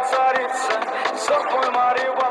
царица, сорт мой Марива.